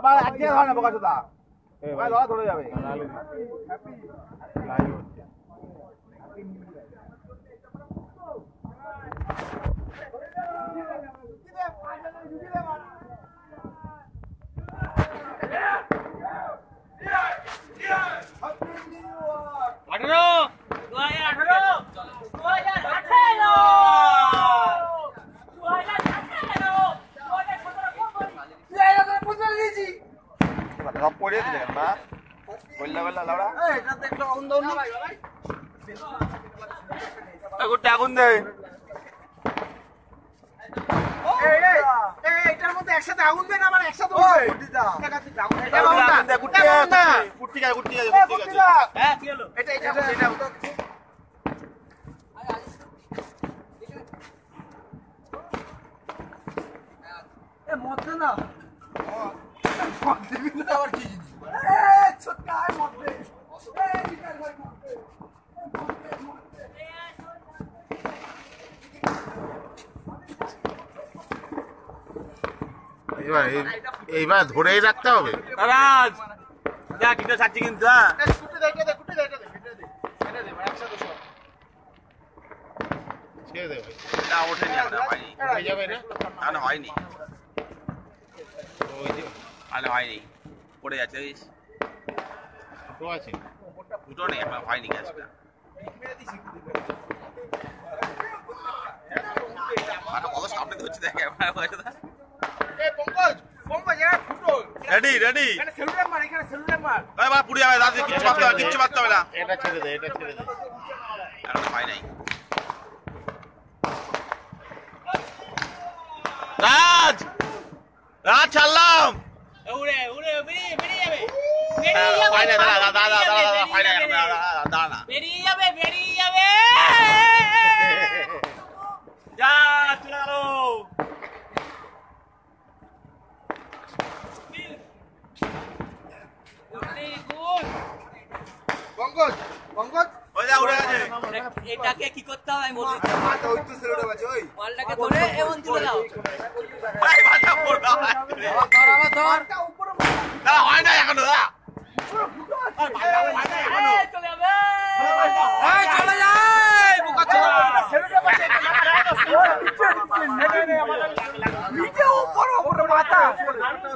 আবার একদিকে ধরে না বোকা তা ওখানে ধরা ধরে যাবে। সতেরো সব পড়িয়ে দিলে না বললা বললা লাউড়া গুট্টা আগুন দে এটার মধ্যে একসাথে আগুন দেন আবার একসাথে আগুন দে গুট্টি গুট্টি গায় গুট্টি গায় গুট্টি গায় হ্যাঁ কি হলো এটা এটা এটা এ মধ্যে না আবার কি এই বিকাশ ভাই এইবার এই- এইবার ধরেই রাখতে হবে। রাজ ছাড়ছি কিন্তু হ্যাঁ। দে না ওঠেনি হয়নি। হয়ে যাবে না না হয়নি। ওই যে। আরে হয়নি। পড়ে যাচ্ছে জানিস? আছে। দুটো নেই এখন হয়নি গ্যাসটা ফুটো রেডি রেডি পুড়ে যাবে দাদি কিচ্ছু হবে কিচ্ছু হবে না। এটা ছেড়ে দে এটা ছেড়ে দে। নাই। রাজ! রাজ ছাড়লাম! উড়ে উড়ে বেরিয়ে বেরিয়ে যাবে। বেরিয়ে যাবে বেরিয়ে যাবে, যা চলে গেল পঙ্কজ পঙ্কজ এটাকে কি করতে হবে আমি ওই মালটাকে ধরে এমন তুলে দাও ভাই মাথা পড়ল ধর আবার ধর না হয় না এখনও চলে নিচে উপর উপরে মাথা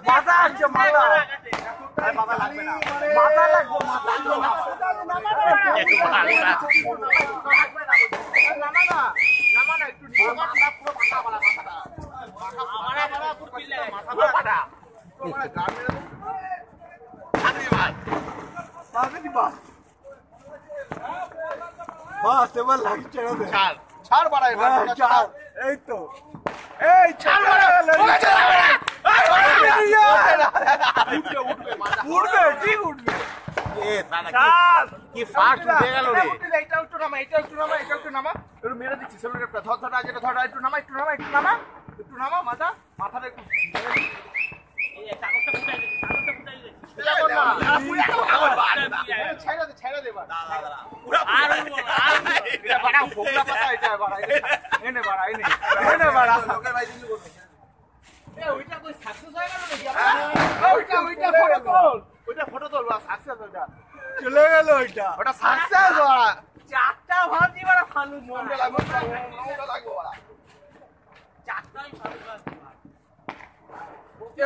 মাথা মাথা মাথা বালা মাথাটা আমার বাবা ফুটবিল লাগে পুরো পাটা পুরো মানে গান মেরে দেবো। ছাত্রী মার মাথা দি বাস? বাস এবার লাগি ছেড়ে দে। ছাড় ছাড় বাড়া এবার ছাড়। এই তো। এই ছাড় উঠবে উঠবে উঠবে ঠিক উঠবে? কি ফাস্ট উঠে গেল রে। এটা একটু নামা এটা একটু নামা এটা একটু নামা। একটু মেরে দিচ্ছি সেলুলারটা ধর ধর ধর একটু নামা একটু নামা একটু নামা একটু নামা মাথা মাথাটা একটু চলে গেল ওইটা। ওটা সাকসেস বাড়া চারটা ভাবছি মানে ফালু মনটা লাগবে।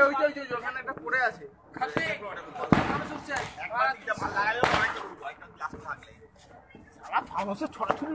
ওখানে একটা পড়ে আছে। খালি আমি শুনছি একবার দুইটা মাল লাগাইলো অনেকটা বড় একটা গ্লাস থাকলে ছড়াছড়ি